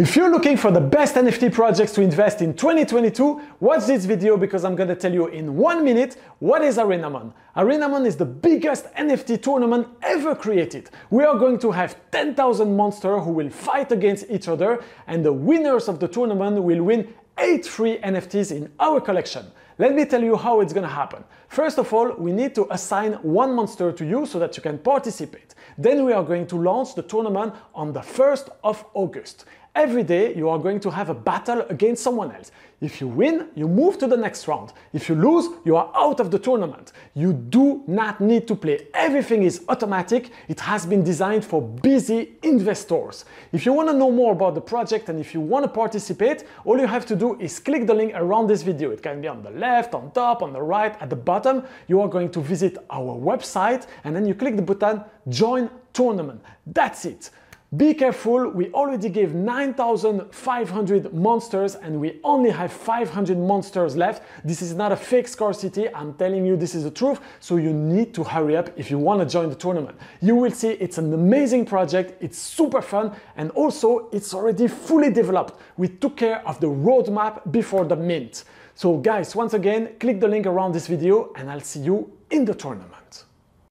If you're looking for the best NFT projects to invest in 2022, watch this video because I'm gonna tell you in one minute what is ArenaMon. ArenaMon is the biggest NFT tournament ever created. We are going to have 10,000 monsters who will fight against each other and the winners of the tournament will win 8 free NFTs in our collection. Let me tell you how it's gonna happen. First of all, we need to assign one monster to you so that you can participate. Then we are going to launch the tournament on the 1st of August. Every day you are going to have a battle against someone else. If you win, you move to the next round. If you lose, you are out of the tournament. You do not need to play. Everything is automatic. It has been designed for busy investors. If you want to know more about the project and if you want to participate, all you have to do is click the link around this video. It can be on the left, on top, on the right, at the bottom. You are going to visit our website and then you click the button join tournament. That's it. Be careful, we already gave 9,500 monsters and we only have 500 monsters left. This is not a fake scarcity, I'm telling you this is the truth, so you need to hurry up if you want to join the tournament. You will see it's an amazing project, it's super fun and also it's already fully developed. We took care of the roadmap before the mint. So guys, once again, click the link around this video and I'll see you in the tournament.